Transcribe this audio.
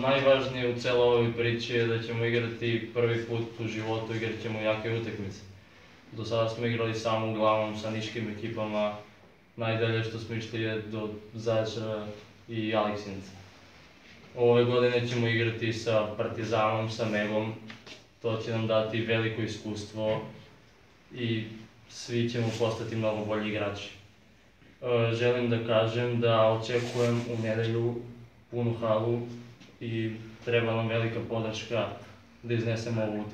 Najvažnije u celoj ovoj priči je da ćemo igrati prvi put u životu, igrat ćemo jake utakmice. Do sada smo igrali samo uglavnom sa niškim ekipama, najdalje što smo išli je do Zaječara i Aleksinca. Ove godine ćemo igrati sa Partizanom, sa Megom, to će nam dati veliko iskustvo i svi ćemo postati mnogo bolji igrači. E, Želim da kažem da očekujem u nedelju punu halu i treba nam velika podrška da iznesemo ovu.